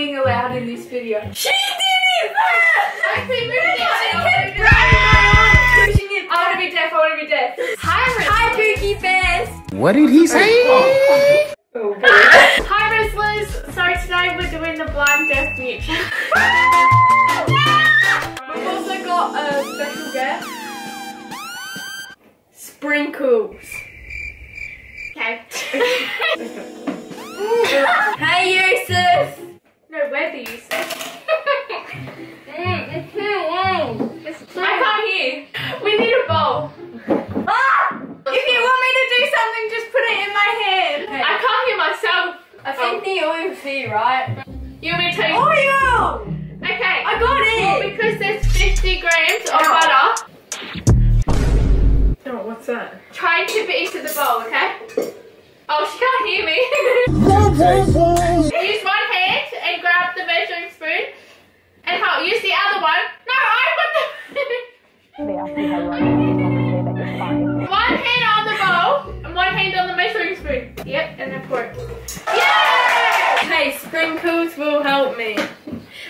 being allowed in this video. She did it first! I keep moving it. She I kept wanna grabbing my arm, pushing it. I want to be deaf. I want to be deaf. Hi, Hi, Pookie Bears. What did he say? Hi, wrestlers. So today we're doing the blind deaf mute. We've also got a special guest. Sprinkles. Okay. Hey, Yusuf. No, we're the Yusuf. I can't hear. We need a bowl. Ah! If you want me to do something, just put it in my hand. I can't hear myself. I think the oil's here, right? You want me to tell you? Oil! Okay. I got Well, it! because there's 50 grams of Ow. butter. Oh, what's that? Try and tip it into the bowl, okay? Oh, she can't hear me. use one hand and grab the measuring spoon. And help. Use the other one. No, I want the. They ask you how you are, you just have to say that you're fine. one hand on the bowl and one hand on the measuring spoon. Yep, and then pour it. Yay! Hey, sprinkles will help me.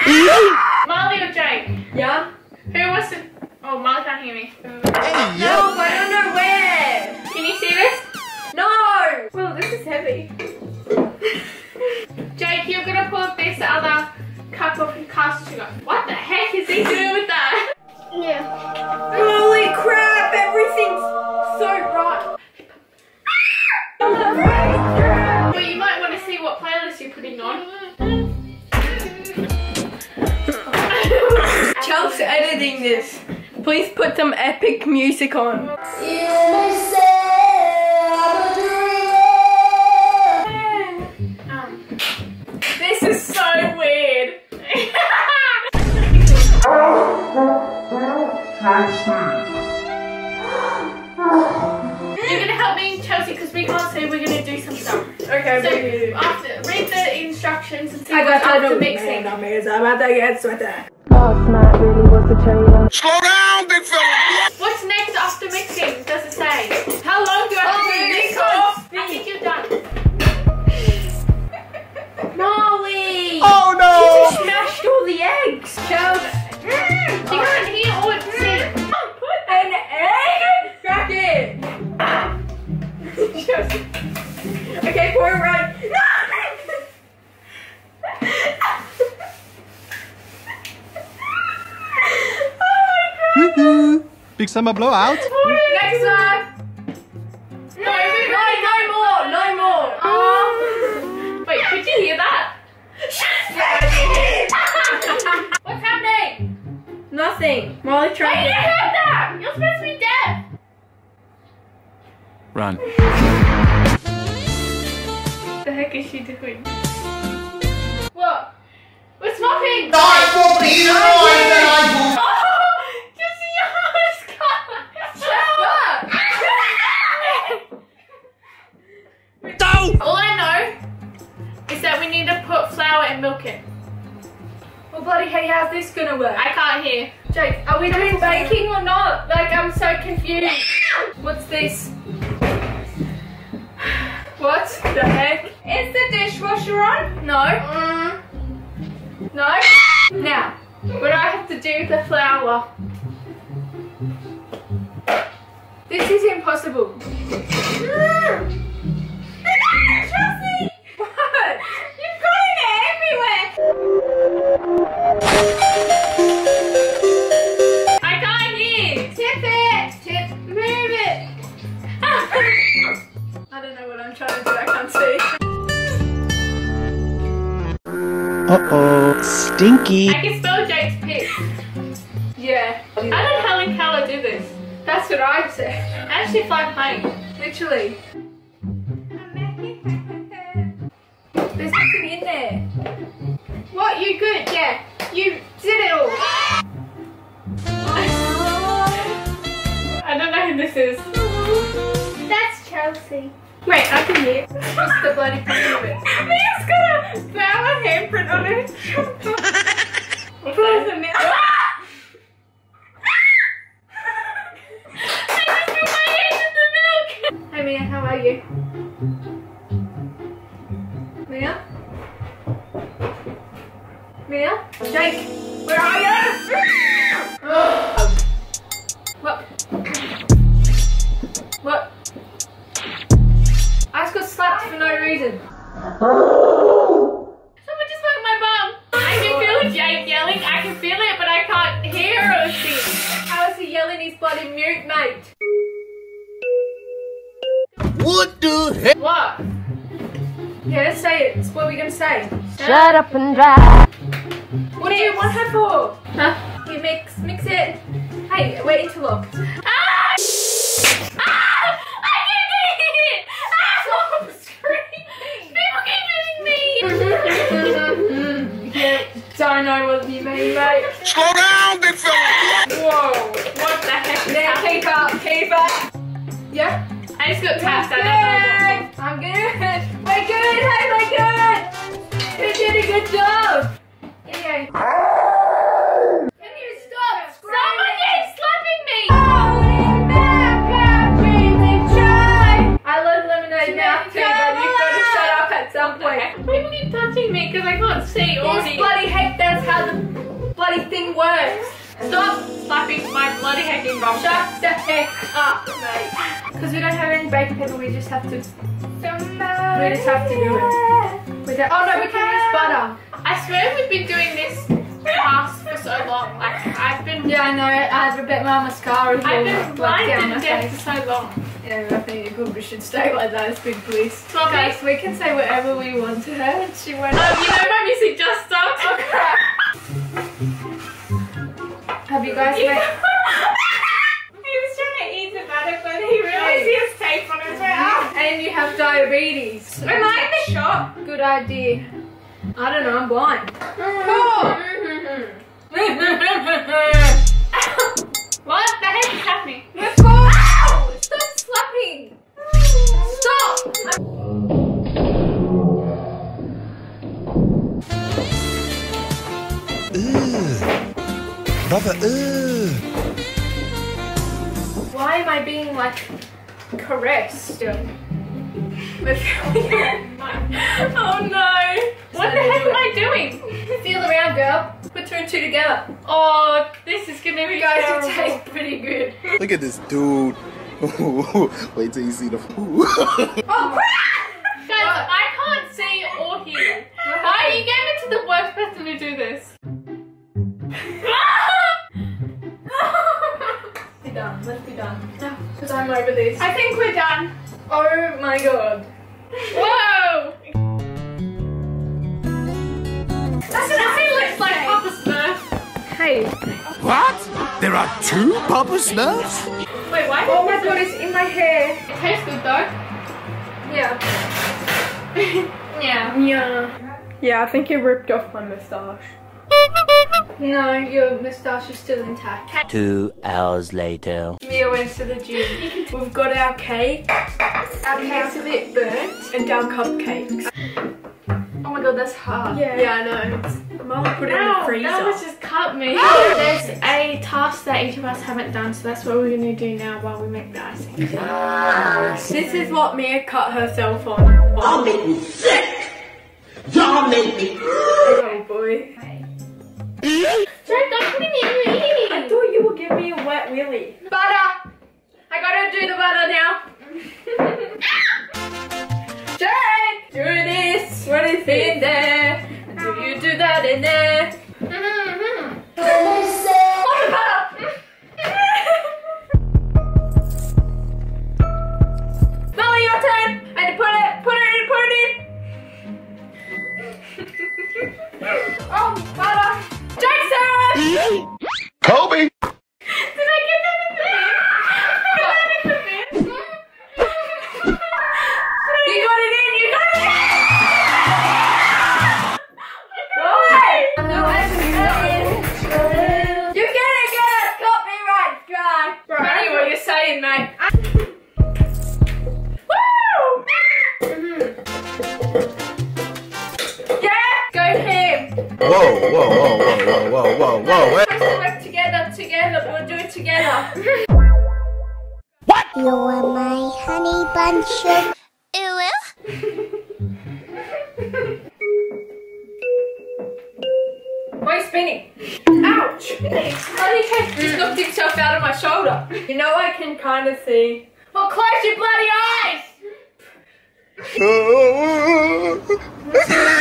Ah! Mali or Jake? Yeah? Who wants to? Oh, Mali can't hear me. No, I don't know where. Can you see this? No! Well, this is heavy. The heck is he doing with that? Yeah. Holy crap, everything's so right. Well, you might want to see what playlist you're putting on. Chelsea's editing this. Please put some epic music on. You're gonna help me, Chelsea, because we can't see. We're gonna do some stuff. Okay, So after, read the instructions and see I what's got after to mixing. I'm about to get sweater. Last night really was a cherry on Slow down, big fella. What's next after mixing? Does it say? How long No! Big summer blowout. Next one. No, no, no more, no more. Oh. Wait, could you hear that? What's happening? Nothing. Mali Wait, tried you it. heard that? You're supposed to be deaf. Run. What the heck is she doing? What? We're swapping. I will be the just to flour and milk in. Well, bloody hey, how's this gonna work? I can't hear. Jake, are we doing baking or not? Like, I'm so confused. What's this? What the heck? Is the dishwasher on? No. Mm, No? Now. what do I have to do with the flour? This is impossible. Uh-oh. Stinky. I can spell Jake's piss. Yeah. How did Helen Keller do this? That's what I said. How did she fly plane? Literally. There's nothing in there. What? You good? Yeah. You did it all. I don't know who this is. That's Chelsea. Wait, I can hear. What's the bloody point of it? that a handprint on it? Frozen ah! it. Hi Mia, how are you? Mia? Mia? Jake! Mute. What the heck? What? Yeah, let's say it. It's what we're gonna say. Shut up and drive. What do you want her for? Huh? You mix, mix it. Hey, wait to look. Ah! I just got tapped. I know I'm good. We're good. Hey, we're good. You did a good job. Yeah. Can you stop Someone is slapping me! Holding back our dreams and try. I love lemonade now too, but you've got to shut up at some point. People keep touching me because I can't see or This bloody heck, that's how the bloody thing works. Stop slapping my bloody hecking bum. Shut heck up, mate. Because we don't have any baking paper, we just have to. We just have to do it. We don't, oh no, we can use butter. I swear we've been doing this task for so long. Like I've been, Yeah, I know. I have a bit more mascara. I've been blind my and deaf for so long. Yeah, I think you probably should stay like that. It's big police. Stop Guys, we can say whatever we want to her, and she won't. Um, you know my music just stopped. Oh, crap. Have you guys he made? was trying to eat the butter, but he realized he has tape on mouth. And you have diabetes. Am I in the shop? Good idea. I don't know. I'm blind. what caressed? oh no! What the heck am I doing? Feel around, girl. Put two and two together. Oh, this is gonna be You guys terrible. will taste pretty good. Look at this dude. Wait till you see the food. Oh Guys, I can't see or hear. Why you gave it to the worst person to do this? Be done. Let's be done. Because I'm over this. I think we're done. Oh my god. Whoa! That's what I looks like Papa Smurf. Hey. what? There are two Papa Smurfs? Wait, why? Oh my god, it's in my hair. It tastes good though. Yeah. Yeah. Yeah. Yeah, I think it ripped off my moustache. No, your moustache is still intact. Two hours later. Mia went to the gym. We've got our cake. Our cake's a bit burnt. And our cupcakes. Oh my god, that's hard. Yeah, yeah I know. It's, Mum put it in the Ow, freezer. that was just cut me. There's a task that each of us haven't done, so that's what we're gonna do now while we make the icing. This is what Mia cut herself on. Y'all make me sick. Y'all make me. Oh boy. Jack, don't put it in your ear. I thought you would give me a wet willy. Butter! I gotta do the butter now. Jake! Do this! What is in there? Do you do that in there? Mm-hmm. Oh, the Jackson! Kobe! whoa, whoa, whoa, whoa, whoa, whoa, whoa, whoa. Let's work together, together. We'll do it together. what? You're my honey bun sugar. Why spinning? Ouch! Bloody cat just knocked himself out of my shoulder. You know I can kind of see. Well, close your bloody eyes!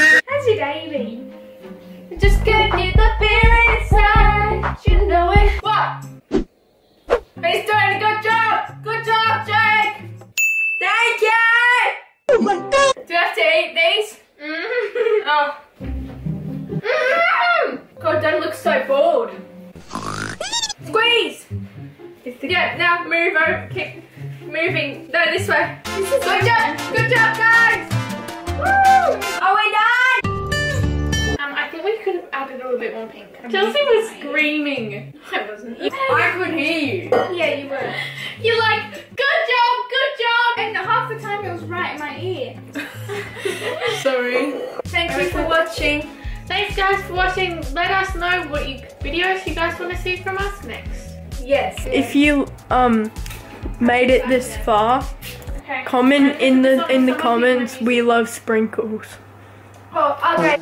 Squeeze! Yeah, now move over. Keep moving. No, this way. Good job! Good job, guys! Woo! Are we done? Um, I think we could have added a little bit more pink. Chelsea was screaming. I wasn't. I could hear you. Yeah, you were. You're like, good job, good job, and half the time it was right in my ear. Sorry. Thank you for watching. Thanks guys for watching. Let us know what you, videos you guys want to see from us next. Yes. If you um made it this far, Okay. comment in the in the comments. We love sprinkles. Oh, okay.